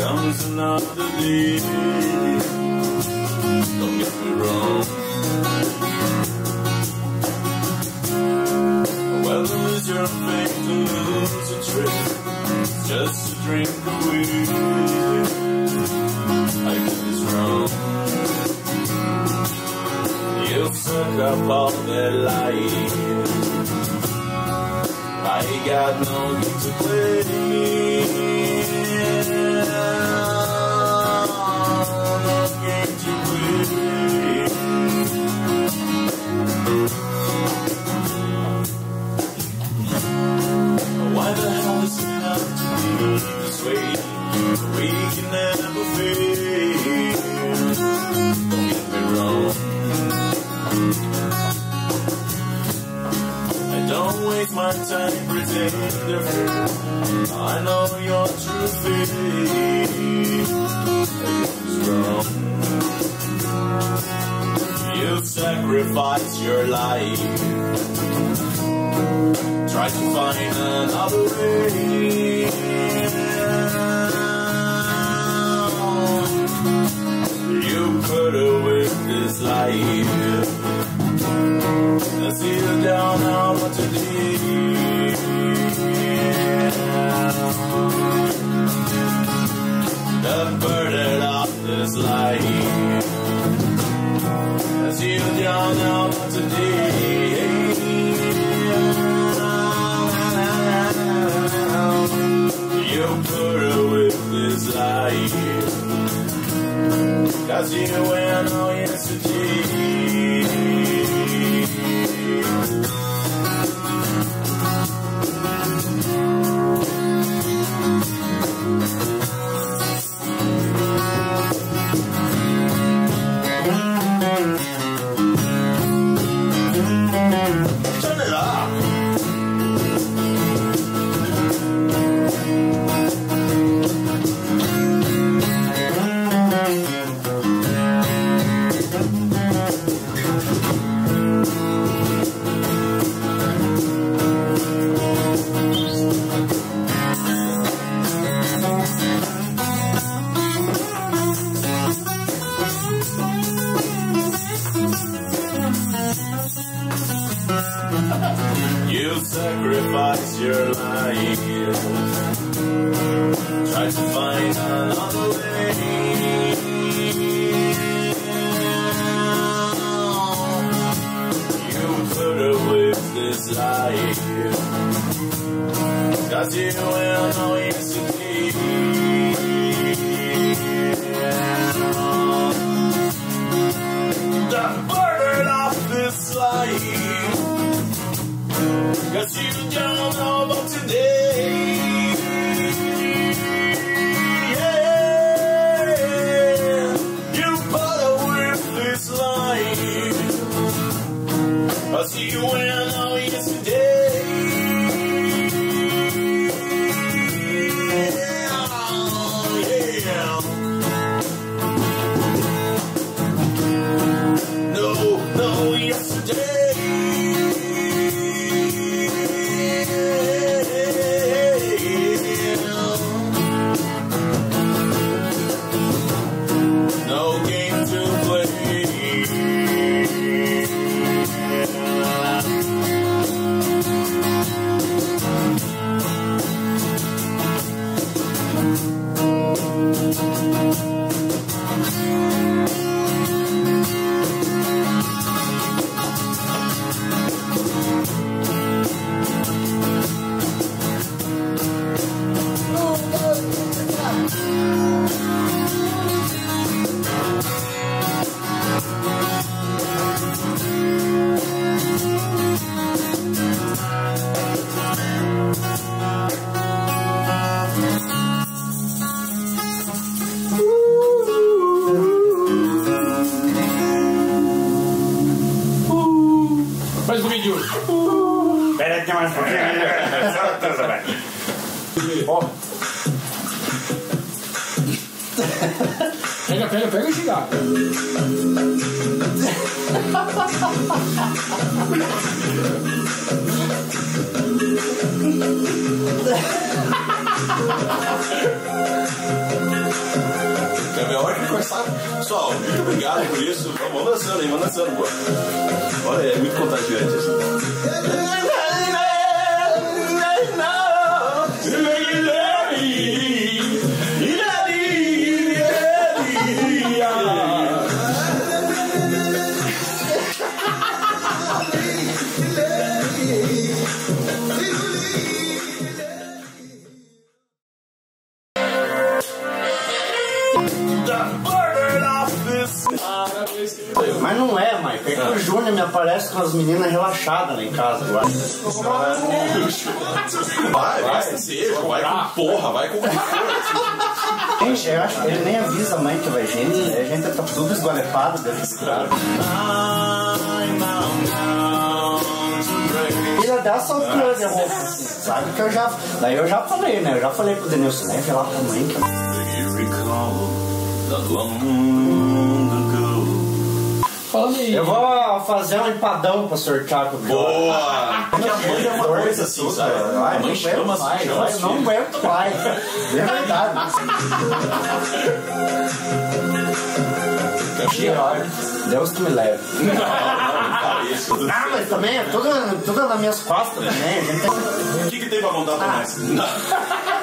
comes another day. Don't get me wrong. Whether lose your fate to lose a trick, it's just a drink away. I get this wrong. You've up all that light. I got no need to play. Don't my time pretending different. I know your true wrong. You sacrifice your life. Try to find another way. You could have with this life. The burden of this life. See you down on what to You put with this life. Cause you went on yesterday. You sacrifice your life. Try to find another way. Ó. Pega, pega, pega o cigarro. É hora que começar. Pessoal, muito obrigado por isso. Vamos dançando aí, vamos dançando, pô. Olha, é muito contagiante assim. Aparece com as meninas relaxadas lá em casa agora. Vai, vai, seja, vai com porra, vai com. Gente, eu acho que ele nem avisa a mãe que vai gente. A gente tá tudo esgualepado dentro desse cara. Filha dessa altura de roupa, assim, sabe que eu já. Daí eu já falei, né? Eu já falei pro Denilson, leve lá pra mãe que eu Falando em. Eu vou fazer um empadão pra sortear com o Boa! Porque a mãe é uma coisa assim, sabe? A mãe chama, mais, chama os eu não filhos. aguento mais. É verdade. Deus que me leve. Não, não fala isso. Ah, mas também é tudo, tudo nas minhas costas também. Tem... O que, que tem pra contar pra nós?